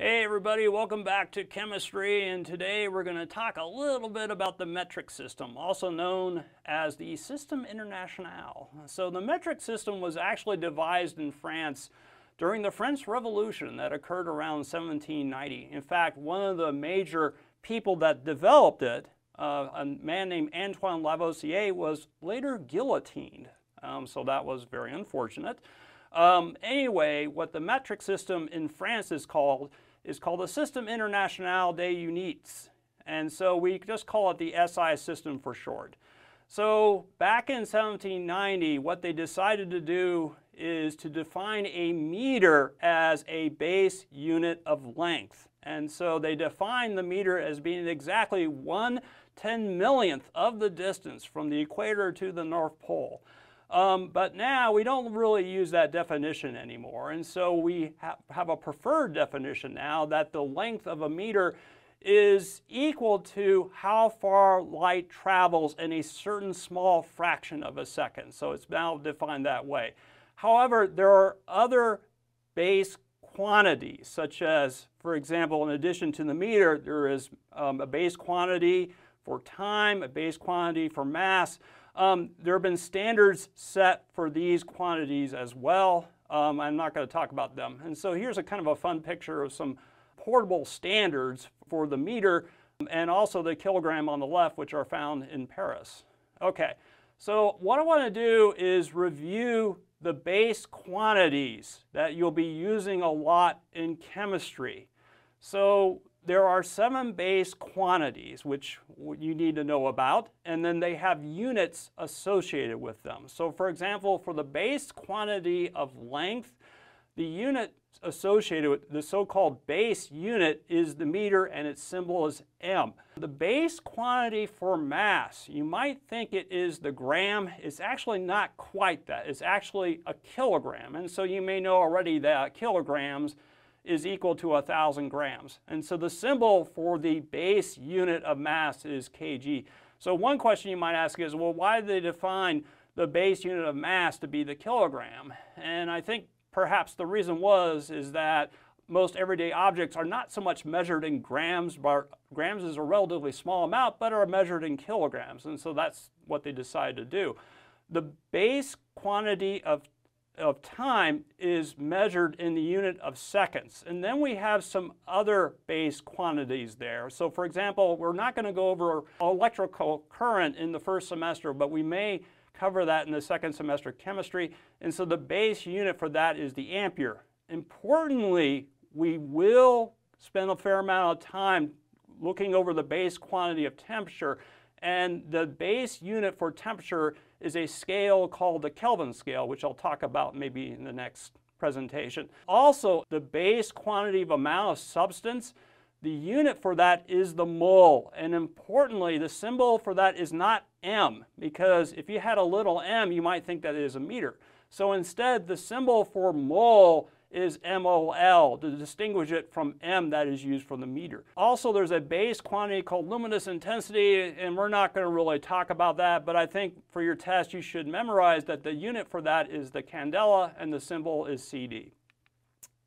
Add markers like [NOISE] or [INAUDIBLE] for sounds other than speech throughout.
Hey everybody, welcome back to chemistry and today we're going to talk a little bit about the metric system, also known as the System International. So the metric system was actually devised in France during the French Revolution that occurred around 1790. In fact, one of the major people that developed it, uh, a man named Antoine Lavoisier, was later guillotined. Um, so that was very unfortunate. Um, anyway, what the metric system in France is called is called the System International des Unités. And so we just call it the SI system for short. So back in 1790, what they decided to do is to define a meter as a base unit of length. And so they defined the meter as being exactly one ten millionth of the distance from the equator to the North Pole. Um, but now we don't really use that definition anymore. And so we ha have a preferred definition now that the length of a meter is equal to how far light travels in a certain small fraction of a second. So it's now defined that way. However, there are other base quantities, such as, for example, in addition to the meter, there is um, a base quantity for time, a base quantity for mass. Um, there have been standards set for these quantities as well. Um, I'm not going to talk about them. And so here's a kind of a fun picture of some portable standards for the meter and also the kilogram on the left, which are found in Paris. Okay, so what I want to do is review the base quantities that you'll be using a lot in chemistry. So there are seven base quantities which you need to know about, and then they have units associated with them. So for example, for the base quantity of length, the unit associated with the so-called base unit is the meter and its symbol is M. The base quantity for mass, you might think it is the gram. It's actually not quite that. It's actually a kilogram. And so you may know already that kilograms is equal to 1,000 grams. And so the symbol for the base unit of mass is kg. So one question you might ask is, well, why did they define the base unit of mass to be the kilogram? And I think perhaps the reason was is that most everyday objects are not so much measured in grams, but grams is a relatively small amount, but are measured in kilograms. And so that's what they decided to do. The base quantity of of time is measured in the unit of seconds. And then we have some other base quantities there. So for example, we're not going to go over electrical current in the first semester, but we may cover that in the second semester chemistry. And so the base unit for that is the ampere. Importantly, we will spend a fair amount of time looking over the base quantity of temperature. And the base unit for temperature is a scale called the Kelvin scale, which I'll talk about maybe in the next presentation. Also, the base quantity of amount of substance, the unit for that is the mole. And importantly, the symbol for that is not m, because if you had a little m, you might think that it is a meter. So instead, the symbol for mole is MOL to distinguish it from M that is used for the meter. Also, there's a base quantity called luminous intensity, and we're not going to really talk about that, but I think for your test you should memorize that the unit for that is the candela and the symbol is CD.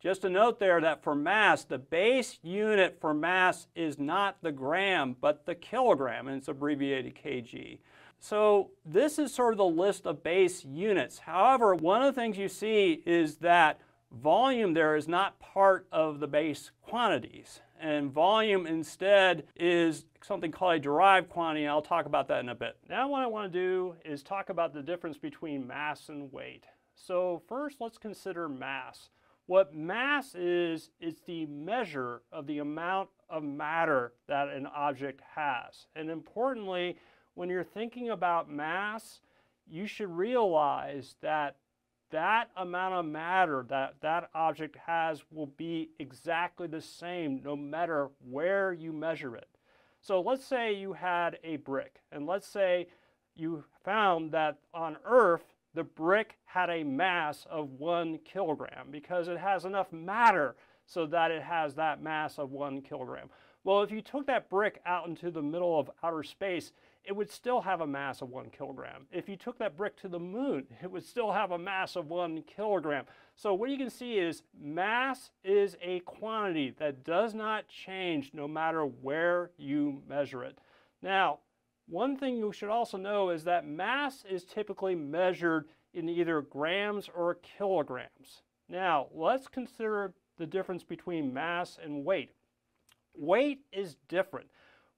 Just a note there that for mass, the base unit for mass is not the gram, but the kilogram, and it's abbreviated kg. So this is sort of the list of base units. However, one of the things you see is that Volume there is not part of the base quantities. And volume instead is something called a derived quantity, I'll talk about that in a bit. Now what I want to do is talk about the difference between mass and weight. So first let's consider mass. What mass is, is the measure of the amount of matter that an object has. And importantly, when you're thinking about mass, you should realize that that amount of matter that that object has will be exactly the same no matter where you measure it. So let's say you had a brick, and let's say you found that on Earth, the brick had a mass of one kilogram because it has enough matter so that it has that mass of one kilogram. Well, if you took that brick out into the middle of outer space, it would still have a mass of one kilogram. If you took that brick to the moon, it would still have a mass of one kilogram. So what you can see is mass is a quantity that does not change no matter where you measure it. Now, one thing you should also know is that mass is typically measured in either grams or kilograms. Now, let's consider the difference between mass and weight. Weight is different.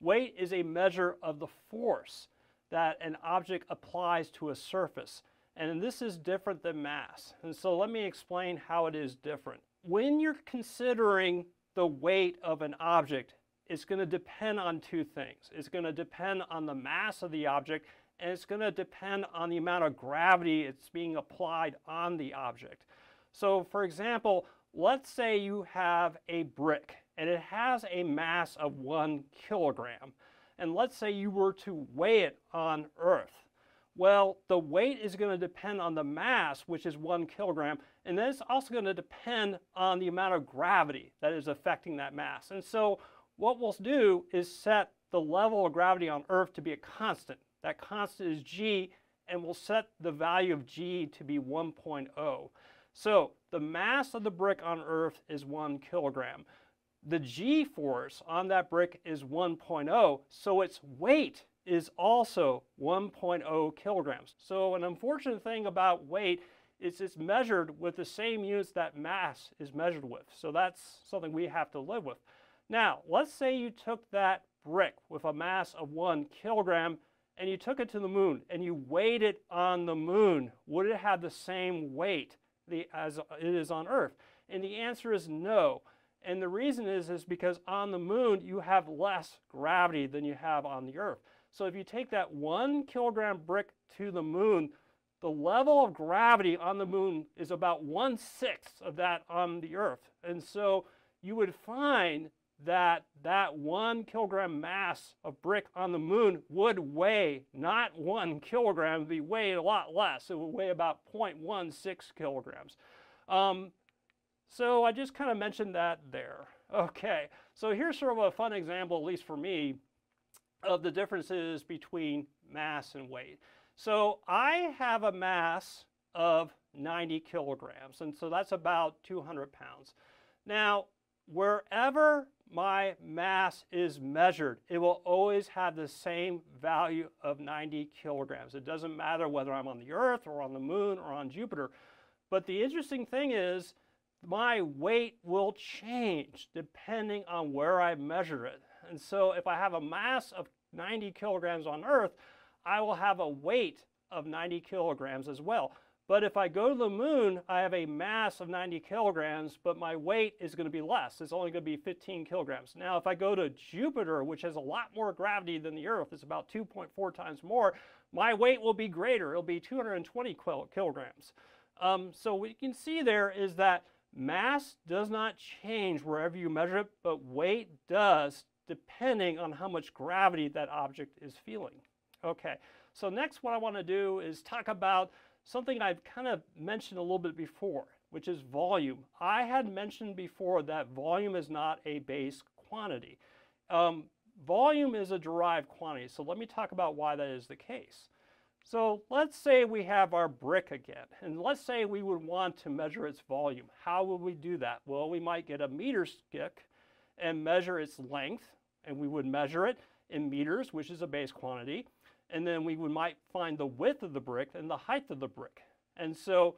Weight is a measure of the force that an object applies to a surface. And this is different than mass. And so let me explain how it is different. When you're considering the weight of an object, it's going to depend on two things. It's going to depend on the mass of the object, and it's going to depend on the amount of gravity it's being applied on the object. So for example, let's say you have a brick and it has a mass of one kilogram. And let's say you were to weigh it on Earth. Well, the weight is going to depend on the mass, which is one kilogram, and then it's also going to depend on the amount of gravity that is affecting that mass. And so what we'll do is set the level of gravity on Earth to be a constant. That constant is g, and we'll set the value of g to be 1.0. So the mass of the brick on Earth is one kilogram. The g force on that brick is 1.0, so its weight is also 1.0 kilograms. So an unfortunate thing about weight is it's measured with the same units that mass is measured with. So that's something we have to live with. Now, let's say you took that brick with a mass of one kilogram and you took it to the moon and you weighed it on the moon. Would it have the same weight as it is on Earth? And the answer is no. And the reason is, is because on the moon you have less gravity than you have on the Earth. So if you take that one kilogram brick to the moon, the level of gravity on the moon is about one sixth of that on the Earth. And so you would find that that one kilogram mass of brick on the moon would weigh not one [LAUGHS] kilogram, it would be weighed a lot less. It would weigh about 0.16 kilograms. Um, so I just kind of mentioned that there. Okay, so here's sort of a fun example, at least for me, of the differences between mass and weight. So I have a mass of 90 kilograms, and so that's about 200 pounds. Now, wherever my mass is measured, it will always have the same value of 90 kilograms. It doesn't matter whether I'm on the Earth or on the Moon or on Jupiter. But the interesting thing is, my weight will change depending on where I measure it. And so if I have a mass of 90 kilograms on Earth, I will have a weight of 90 kilograms as well. But if I go to the moon, I have a mass of 90 kilograms, but my weight is going to be less. It's only going to be 15 kilograms. Now, if I go to Jupiter, which has a lot more gravity than the Earth, it's about 2.4 times more, my weight will be greater. It'll be 220 kilograms. Um, so what you can see there is that mass does not change wherever you measure it, but weight does depending on how much gravity that object is feeling. Okay, so next what I want to do is talk about something I've kind of mentioned a little bit before, which is volume. I had mentioned before that volume is not a base quantity. Um, volume is a derived quantity, so let me talk about why that is the case. So let's say we have our brick again, and let's say we would want to measure its volume. How would we do that? Well, we might get a meter stick and measure its length, and we would measure it in meters, which is a base quantity and then we would, might find the width of the brick and the height of the brick. And so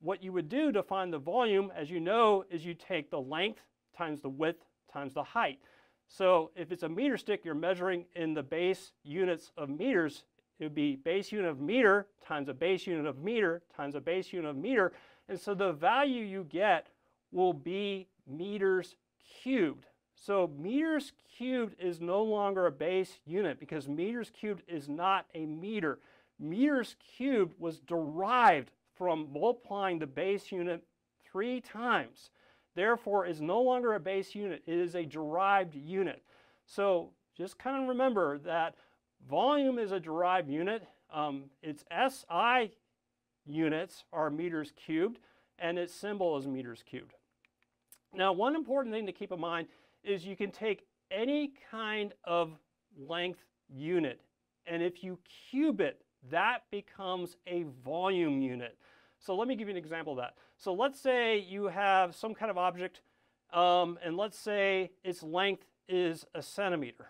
what you would do to find the volume, as you know, is you take the length times the width times the height. So if it's a meter stick, you're measuring in the base units of meters. It would be base unit of meter times a base unit of meter times a base unit of meter. And so the value you get will be meters cubed. So meters cubed is no longer a base unit because meters cubed is not a meter. Meters cubed was derived from multiplying the base unit three times. Therefore, is no longer a base unit. It is a derived unit. So just kind of remember that volume is a derived unit. Um, its SI units are meters cubed, and its symbol is meters cubed. Now, one important thing to keep in mind is you can take any kind of length unit and if you cube it, that becomes a volume unit. So let me give you an example of that. So let's say you have some kind of object, um, and let's say its length is a centimeter.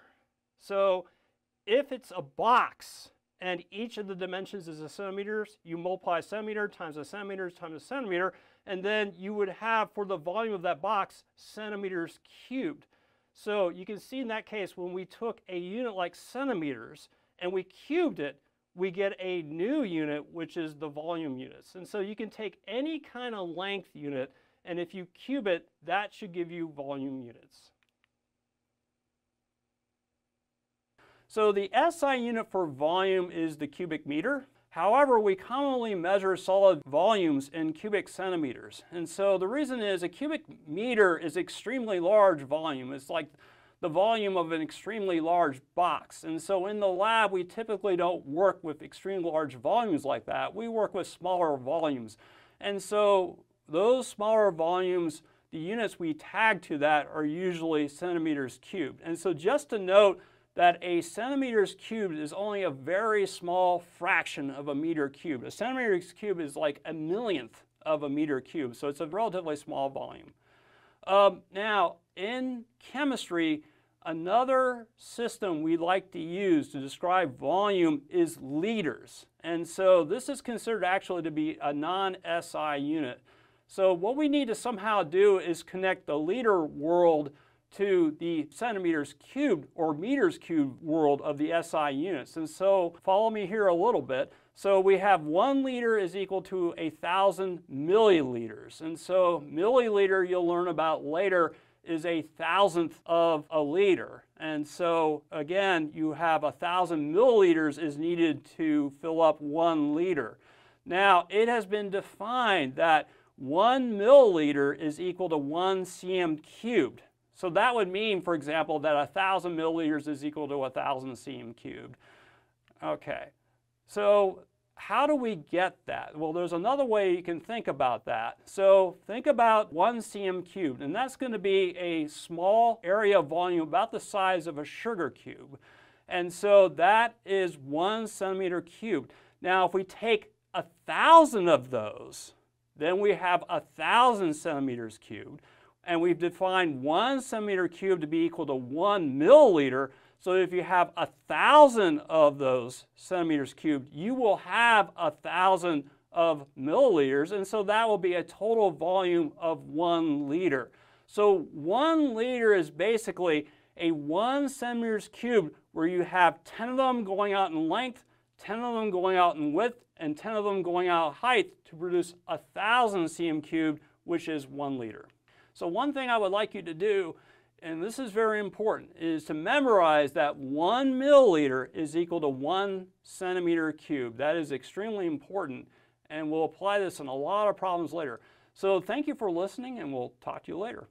So if it's a box and each of the dimensions is a centimeters, you multiply a centimeter times a centimeter times a centimeter, and then you would have for the volume of that box centimeters cubed. So you can see in that case when we took a unit like centimeters and we cubed it, we get a new unit which is the volume units. And so you can take any kind of length unit and if you cube it, that should give you volume units. So the SI unit for volume is the cubic meter. However, we commonly measure solid volumes in cubic centimeters. And so the reason is a cubic meter is extremely large volume. It's like the volume of an extremely large box. And so in the lab, we typically don't work with extremely large volumes like that. We work with smaller volumes. And so those smaller volumes, the units we tag to that are usually centimeters cubed. And so just to note, that a centimeters cubed is only a very small fraction of a meter cubed. A centimeters cubed is like a millionth of a meter cubed, so it's a relatively small volume. Um, now, in chemistry, another system we like to use to describe volume is liters. And so this is considered actually to be a non-SI unit. So what we need to somehow do is connect the liter world to the centimeters cubed or meters cubed world of the SI units. And so follow me here a little bit. So we have one liter is equal to a thousand milliliters. And so milliliter you'll learn about later is a thousandth of a liter. And so again, you have a thousand milliliters is needed to fill up one liter. Now it has been defined that one milliliter is equal to one cm cubed. So that would mean, for example, that 1,000 milliliters is equal to 1,000 cm cubed. Okay, so how do we get that? Well, there's another way you can think about that. So think about 1 cm cubed, and that's going to be a small area of volume about the size of a sugar cube. And so that is 1 centimeter cubed. Now, if we take a 1,000 of those, then we have a 1,000 centimeters cubed and we've defined one centimeter cubed to be equal to one milliliter. So if you have a thousand of those centimeters cubed, you will have a thousand of milliliters, and so that will be a total volume of one liter. So one liter is basically a one centimeters cubed where you have 10 of them going out in length, 10 of them going out in width, and 10 of them going out height to produce a thousand cm cubed, which is one liter. So one thing I would like you to do, and this is very important, is to memorize that one milliliter is equal to one centimeter cubed. That is extremely important, and we'll apply this in a lot of problems later. So thank you for listening, and we'll talk to you later.